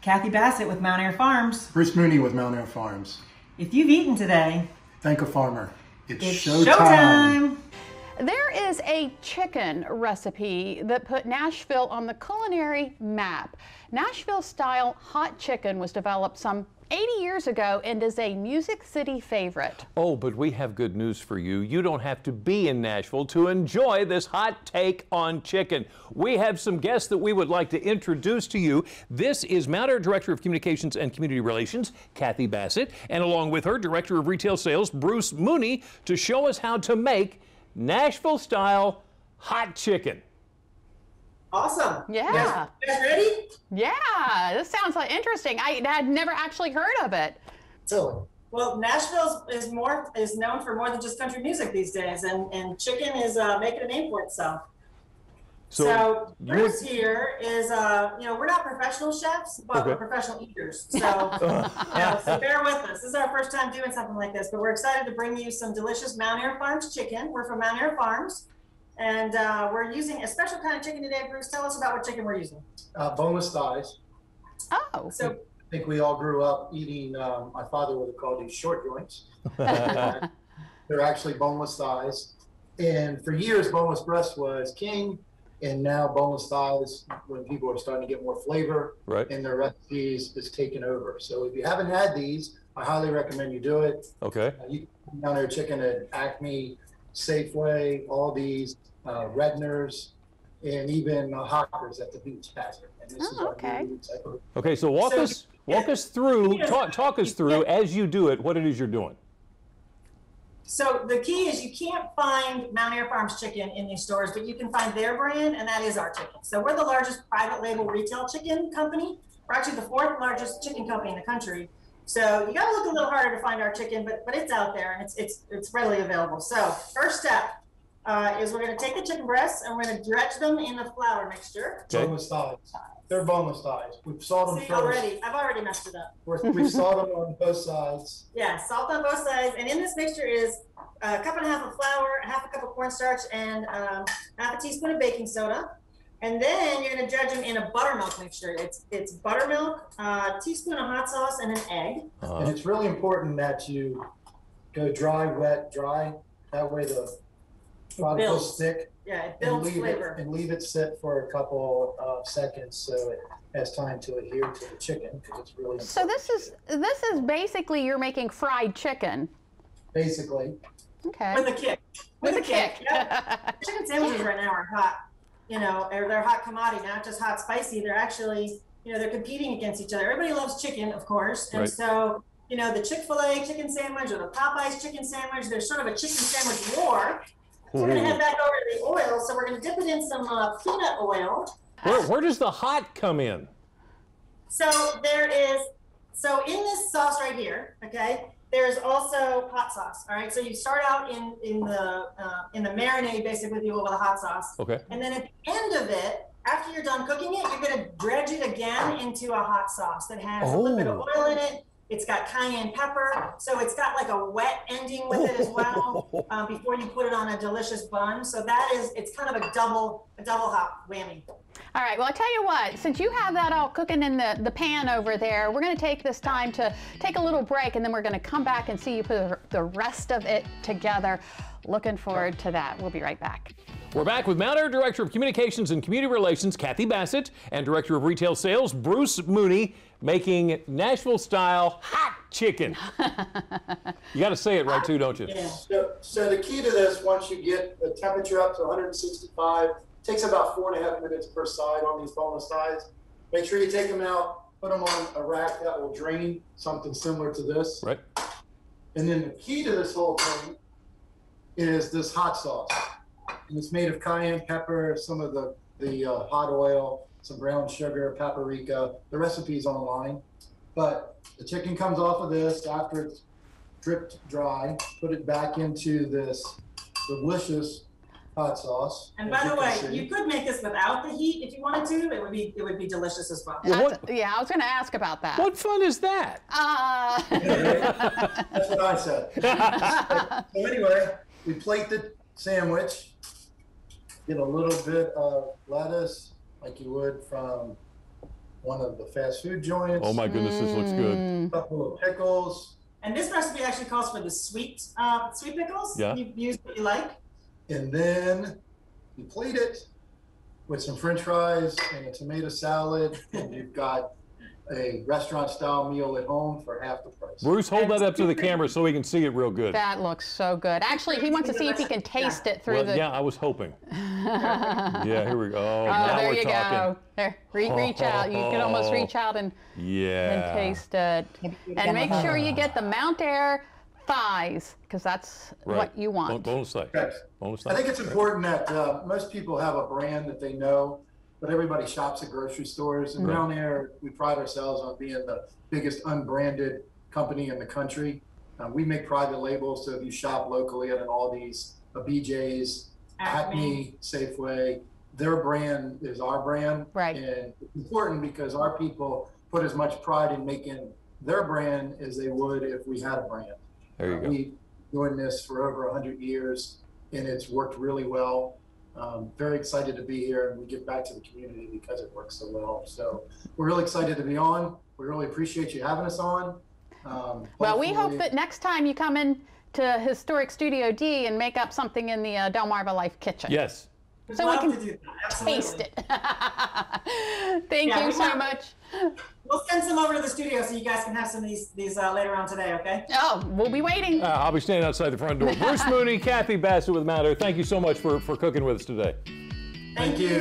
Cathy Bassett with Mountaire Farms. Bruce Mooney with Mountaire Farms. If you've eaten today, thank a farmer. It's, it's showtime. showtime. There is a chicken recipe that put Nashville on the culinary map. Nashville style hot chicken was developed some 80 years ago and is a Music City favorite. Oh, but we have good news for you. You don't have to be in Nashville to enjoy this hot take on chicken. We have some guests that we would like to introduce to you. This is Mountaire Director of Communications and Community Relations, Cathy Bassett, and along with her, Director of Retail Sales, Bruce Mooney, to show us how to make Nashville style hot chicken. Awesome. Yeah. You guys ready? Yeah, this sounds like interesting. I had never actually heard of it. So, well, Nashville is more is known for more than just country music these days, and and chicken is uh, making a name for itself. So, so Bruce here is, uh, you know, we're not professional chefs, but okay. we're professional eaters. So, you know, so bear with us. This is our first time doing something like this, but we're excited to bring you some delicious Mountaire Farms chicken. We're from Mountaire Farms. And uh, we're using a special kind of chicken today. Bruce, tell us about what chicken we're using. Uh, boneless thighs. Oh. So I think we all grew up eating, um, my father would have called these short joints. They're actually boneless thighs. And for years, boneless breast was king. And now boneless thighs, when people are starting to get more flavor right. in their recipes, is taken over. So if you haven't had these, I highly recommend you do it. Okay. Uh, you can down there chicken at Acme, Safeway, all these uh, Redner's, and even uh, Hockers at the beach hazard. And this oh, okay. Okay, so walk so, us walk us through talk talk us through as you do it what it is you're doing. So the key is you can't find Mountaire Farms chicken in these stores, but you can find their brand, and that is our chicken. So we're the largest private label retail chicken company. We're actually the fourth largest chicken company in the country. So you got to look a little harder to find our chicken, but but it's out there and it's it's it's readily available. So first step, uh, is we're going to take the chicken breasts and we're going to dredge them in the flour mixture. Okay. Boneless thighs. They're boneless thighs. We've salt them See, first. already, I've already messed it up. we we've salt them on both sides. Yeah, salt on both sides. And in this mixture is a cup and a half of flour, half a cup of cornstarch, and um, half a teaspoon of baking soda. And then you're going to dredge them in a buttermilk mixture. It's it's buttermilk, a uh, teaspoon of hot sauce, and an egg. Uh-huh. And it's really important that you go dry, wet, dry. That way the product will stick. Yeah, it builds and leave flavor. It, and leave it sit for a couple of seconds so it has time to adhere to the chicken because it's really. So this is this is basically you're making fried chicken. Basically. Okay. With a kick. With, With a, kick. kick. Yep. chicken sandwiches right now are hot. You know, they're, they're hot commodity, not just hot spicy. They're actually, you know, they're competing against each other. Everybody loves chicken, of course, and right. so you know, the Chick Fil A chicken sandwich or the Popeyes chicken sandwich. There's sort of a chicken sandwich war. So we're gonna head back over to the oil. So we're gonna dip it in some uh, peanut oil. Where, where does the hot come in? So there is, so in this sauce right here, okay, there's also hot sauce. All right, so you start out in in the uh, in the marinade basically with the oil with the hot sauce. Okay. And then at the end of it, after you're done cooking it, you're gonna dredge it again into a hot sauce that has oh. a little bit of oil in it it's got cayenne pepper, so it's got like a wet ending with it as well um, before you put it on a delicious bun. So that is, it's kind of a double, a double hop whammy. All right, well, I tell you what, since you have that all cooking in the, the pan over there, we're going to take this time to take a little break and then we're going to come back and see you put the rest of it together. Looking forward to that. We'll be right back. We're back with Mountaire Director of Communications and Community Relations, Cathy Bassett, and Director of Retail Sales, Bruce Mooney, making Nashville style hot chicken. you got to say it right too, don't you? Yeah. So, so the key to this, once you get the temperature up to 165, takes about four and a half minutes per side on these boneless thighs. Make sure you take them out, put them on a rack that will drain, something similar to this. Right. And then the key to this whole thing is this hot sauce and it's made of cayenne pepper, some of the the uh, hot oil, some brown sugar, paprika. The recipe's online, but the chicken comes off of this after it's dripped dry. Put it back into this delicious hot sauce. And by the way, see. you could make this without the heat if you wanted to. It would be it would be delicious as well. well what, yeah, I was going to ask about that. What fun is that? Uh... That's what I said. so anyway, we plate the sandwich get a little bit of lettuce like you would from one of the fast food joints. Oh my goodness, this looks good. Mm. A couple of pickles, And this recipe actually calls for the sweet, uh, sweet pickles. Yeah. You use what you like. and then you plate it with some French fries and a tomato salad, and you've got a restaurant-style meal at home for half the price. Bruce, hold that up to the camera so we can see it real good. That looks so good. Actually, he wants to see if he can taste it through Well, the. yeah, I was hoping. yeah, here we go. Oh, Oh, now there we're you talking. go. There, re- reach out. You can almost reach out and, Yeah. and taste it. And make sure you get the Mountaire thighs, because that's Right. what you want. Bonus thing. Okay. Bonus I think it's important that uh, most people have a brand that they know, but everybody shops at grocery stores. And Right. Mountaire, we pride ourselves on being the biggest unbranded company in the country. Uh, we make private labels, so if you shop locally at an Aldi's, a BJ's, Acme, Safeway, their brand is our brand. Right. And it's important because our people put as much pride in making their brand as they would if we had a brand. There you Uh, go. We doing this for over 100 years, and it's worked really well. Um, very excited to be here, and we give back to the community because it works so well. So we're really excited to be on. We really appreciate you having us on. Um, Well, we hope that next time you come in to Historic Studio D and make up something in the uh, Delmarva Life kitchen. Yes. So we can to do that. Taste it. Thank Yeah, you so want- much. We'll send some over to the studio so you guys can have some of these these uh, later on today. Okay. Oh, we'll be waiting. Uh, I'll be standing outside the front door. Bruce Mooney, Cathy Bassett with Mountaire. Thank you so much for, for cooking with us today. Thank you.